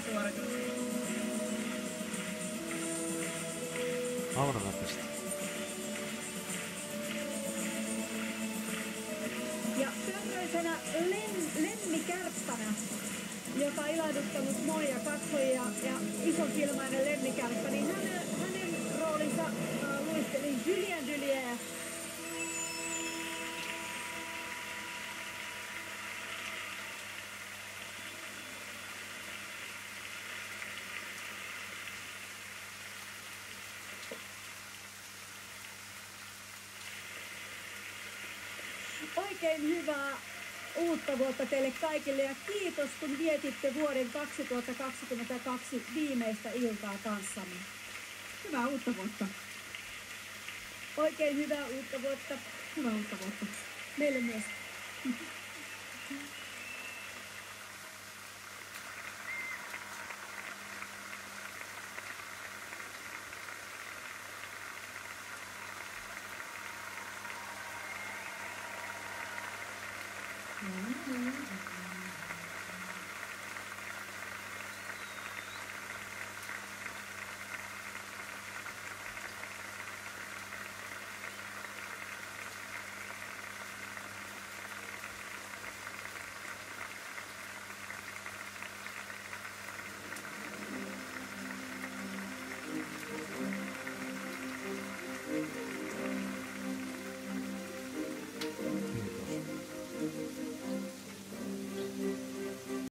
suoritus. Auronapista. Ja tämmöisenä Len, Lemmi Kärppänä, joka ilahduttanut monia katsojia ja isokilmainen Lemmi Kärppä, niin hänen, Oikein hyvää uutta vuotta teille kaikille ja kiitos kun vietitte vuoden 2022 viimeistä iltaa kanssamme. Hyvää uutta vuotta. Oikein hyvää uutta vuotta. Hyvää uutta vuotta. Meille myös. Hum.